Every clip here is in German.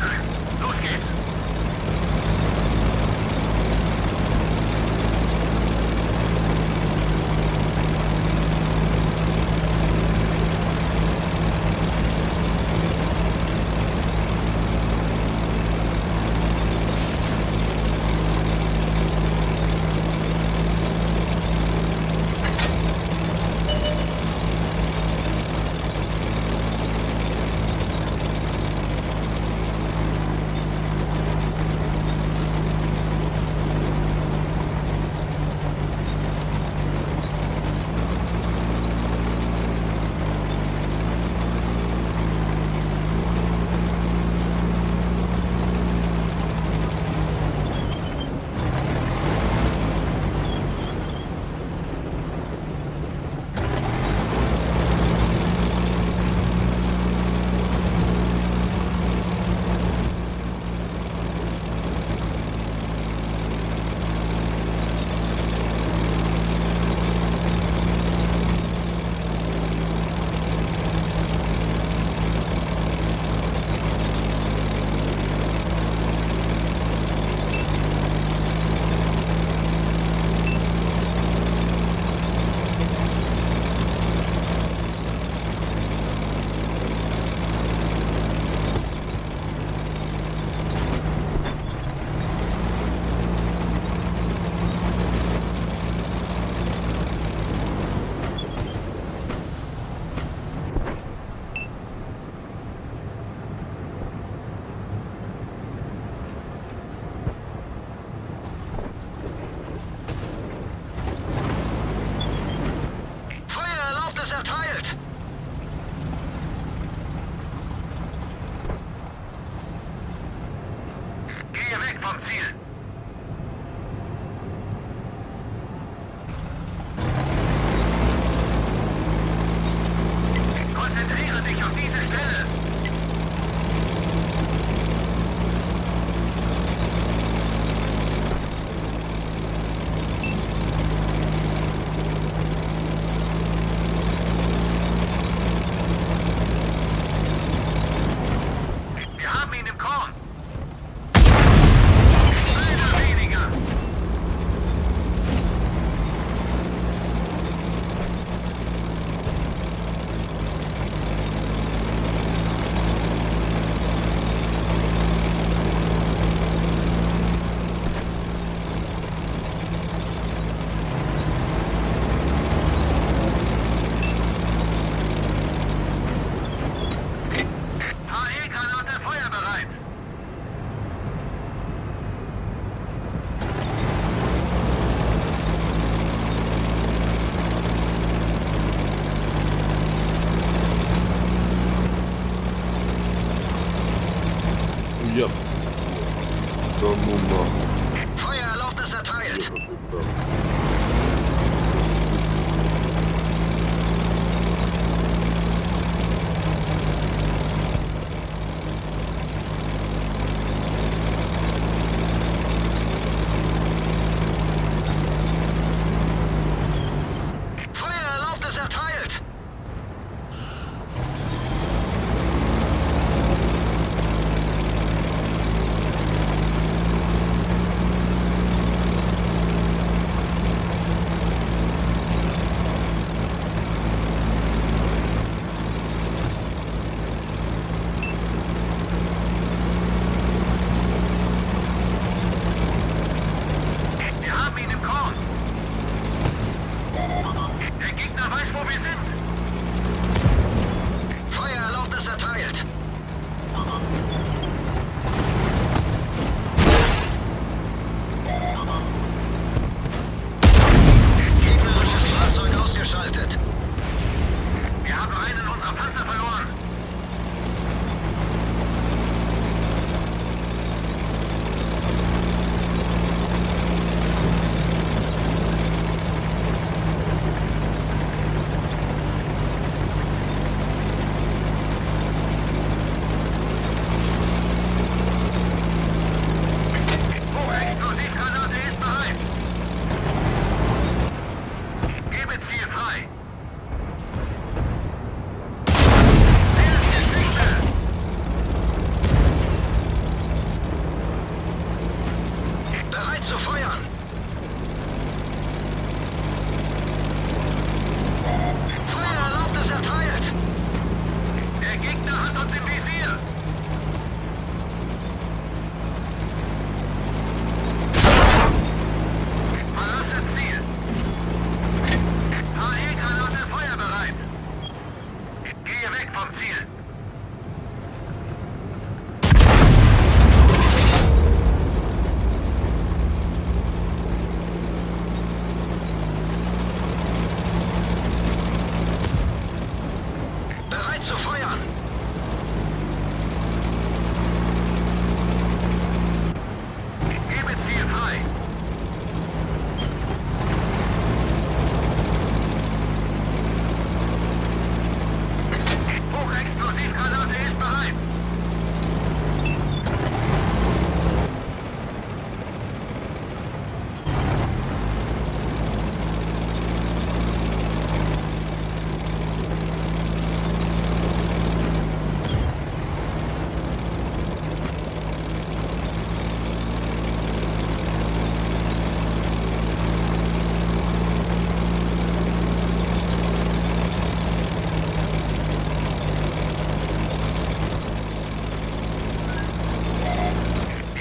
exile.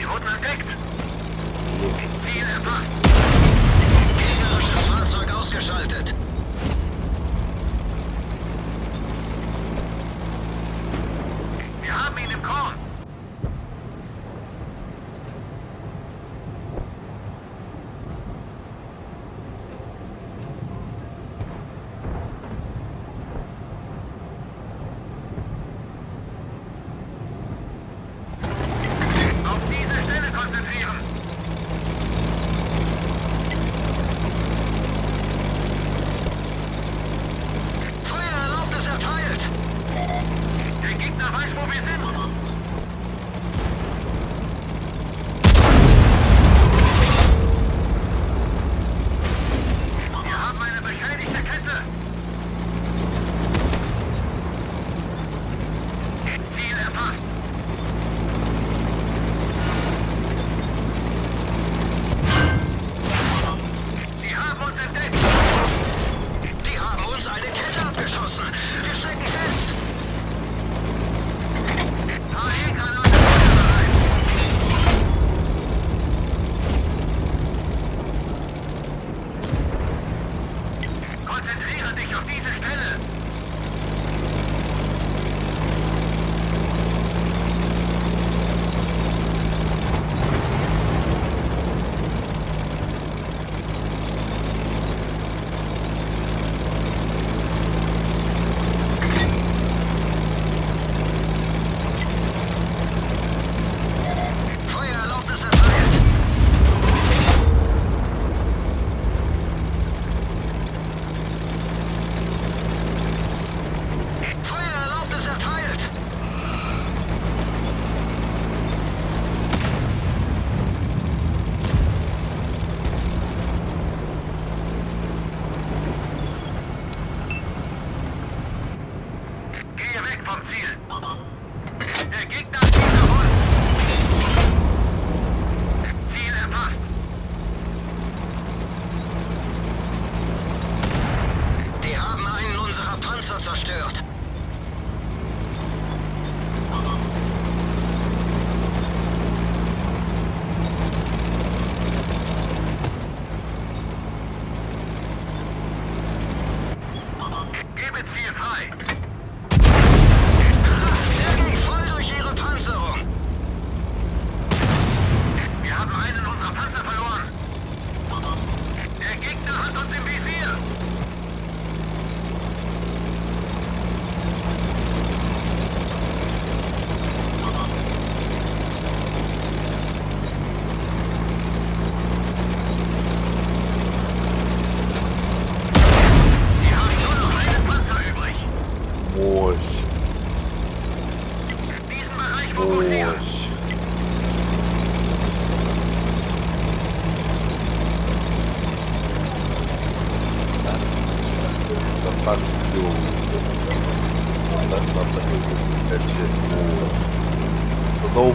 Wurden entdeckt. Ziel erfasst. Gegnerisches Fahrzeug ausgeschaltet. zerstört.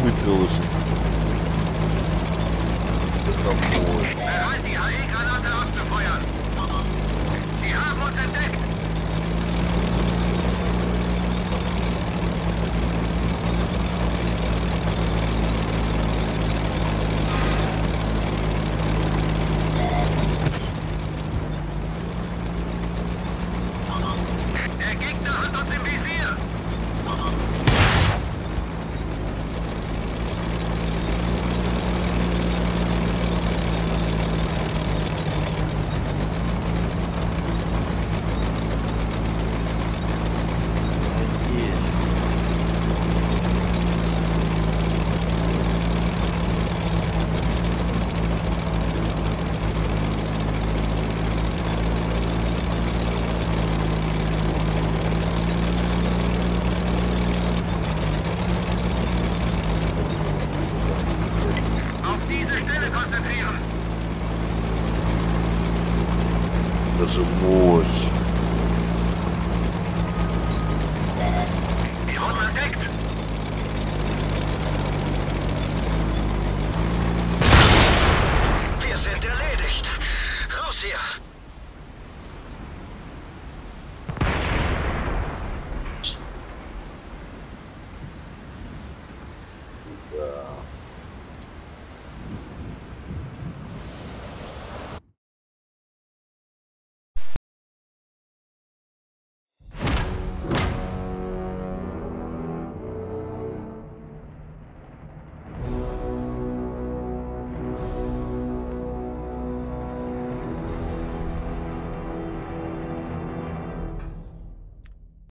No rebuilding. There's no more. Bereit, die HE-Granate abzufeuern. Sie haben uns entdeckt. Der Gegner hat uns im Visier.